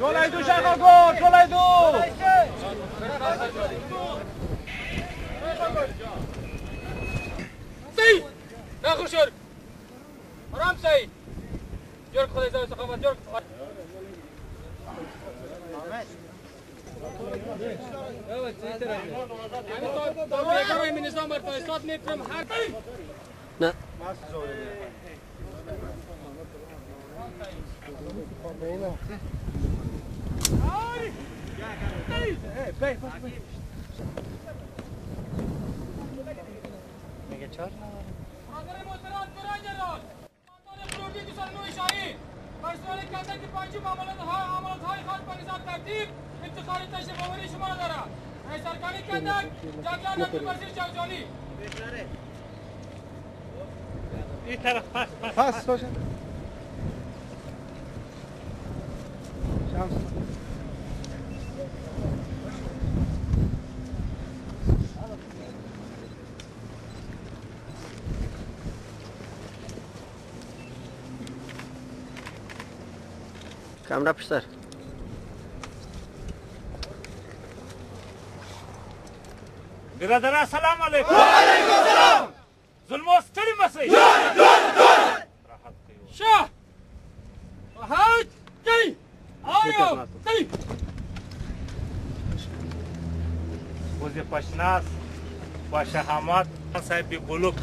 Doleidu Şakago, doleidu! Say! Naxuş york! Haram say! York, Xudayza, Saxamat, york! Ne? geçer. Personel kendi bir parça muamelesi ha ama हाल पाकिस्तान तरतीब इंतजारी तशरी शुमार अदारा सरकारी के अंदर जागलान नबी मस्जिद चौचौली Bir taraf pas pas. Pas hocam. Şans. Kamera pışlar. برادر السلام علیکم. وعلیکم السلام ظلم و ستړي مسئ شاه هاج دی آیو دی وزیر پشناس با شهامت صاحب بلوک